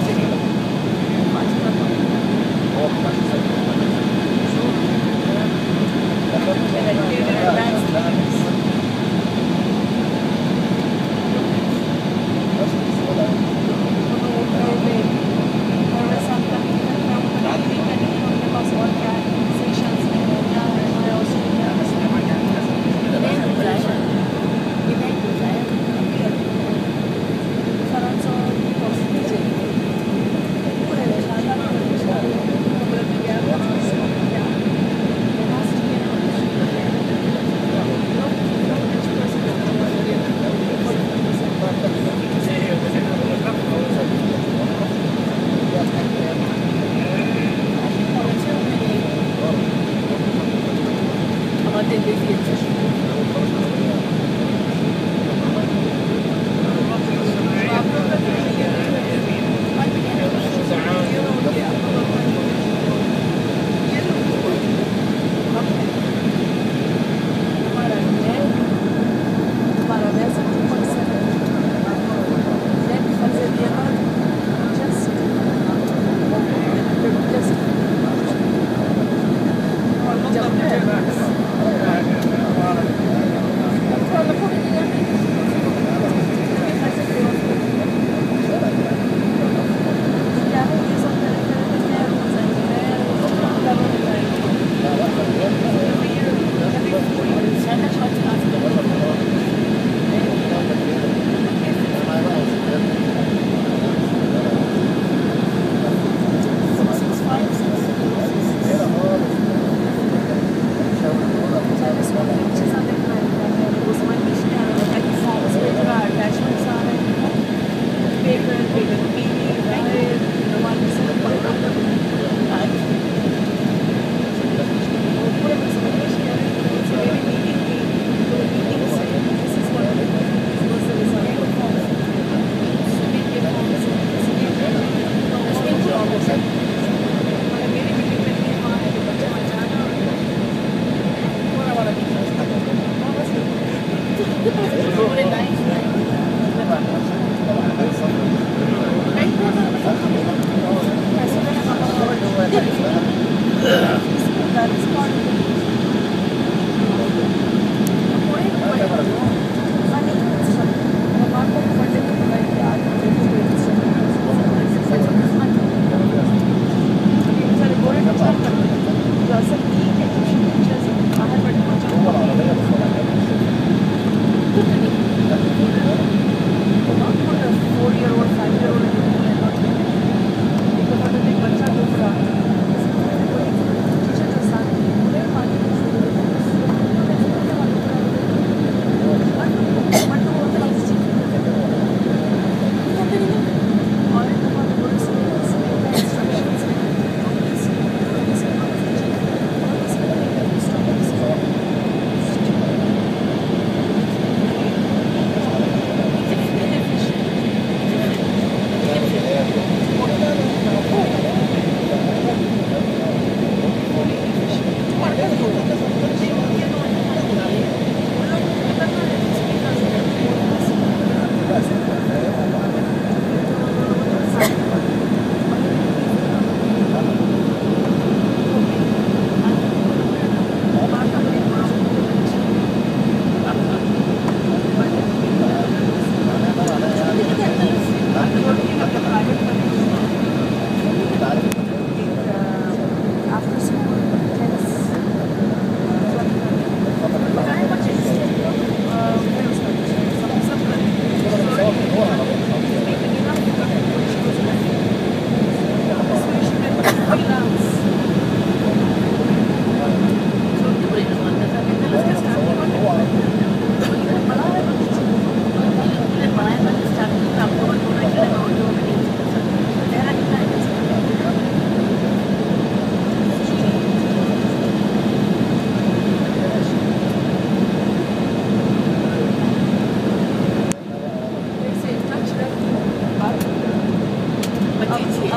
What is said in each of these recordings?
guys again.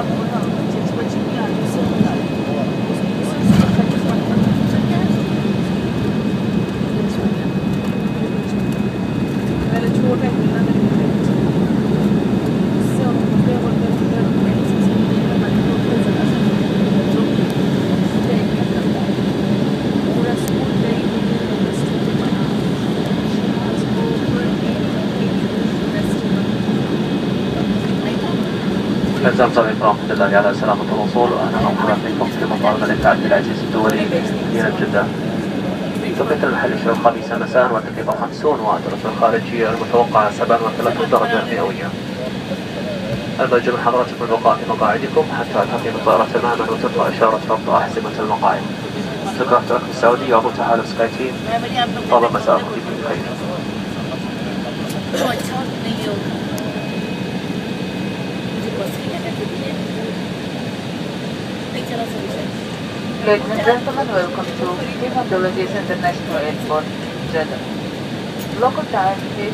ना So, زمزم رحمة الله على سلامة الوصول وأهلا ومرحبا بكم في مطار الملك عبد العزيز الدولي مدينة جدة. توقيت المحل الشروق الخامسة مساء والدقيقة 50 ودرجة الخارجية المتوقعة 37 درجة مئوية. من حضراتكم البقاء في مقاعدكم حتى تقيم الطائرة تماما وترفع إشارة ربط أحزمة المقاعد. شكرا لكم السعودي وأبو تحالف سكاي تيم طاب مساءكم بكل Ladies and gentlemen, welcome to Abdulaziz International Airport, Jeddah. Local time is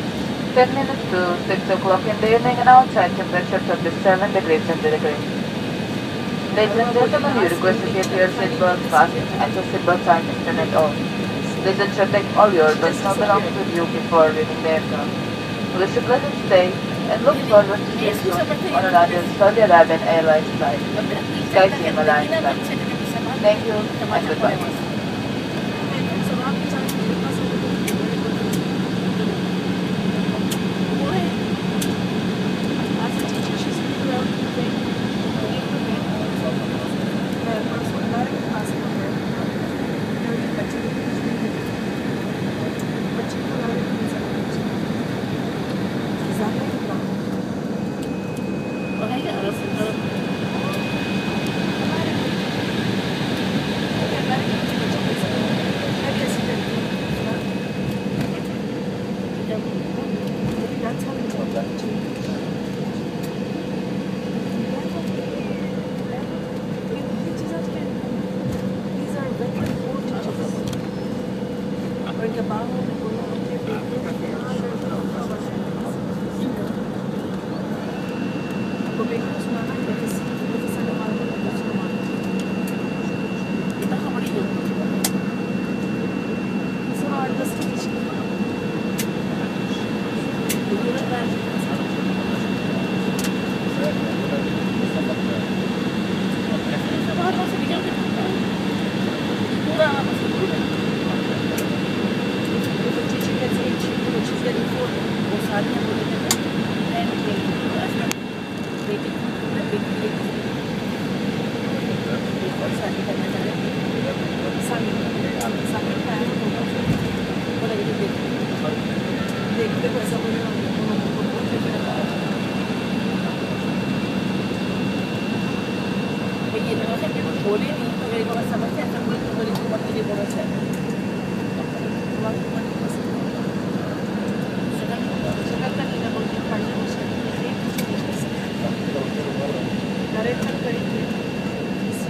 10 minutes to 6 o'clock in the evening and outside temperature 37 degrees centigrade. Ladies and gentlemen, you request to keep your seatbelt fast and the seatbelt sign is turned all, Please ensure take all your personal belongings with you before leaving the aircraft. Wish you a pleasant stay and look forward to seeing you on another Saudi Arabian Airlines flight. Sky Team Alliance flight. Thank you and goodbye. the bottle?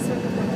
situación que.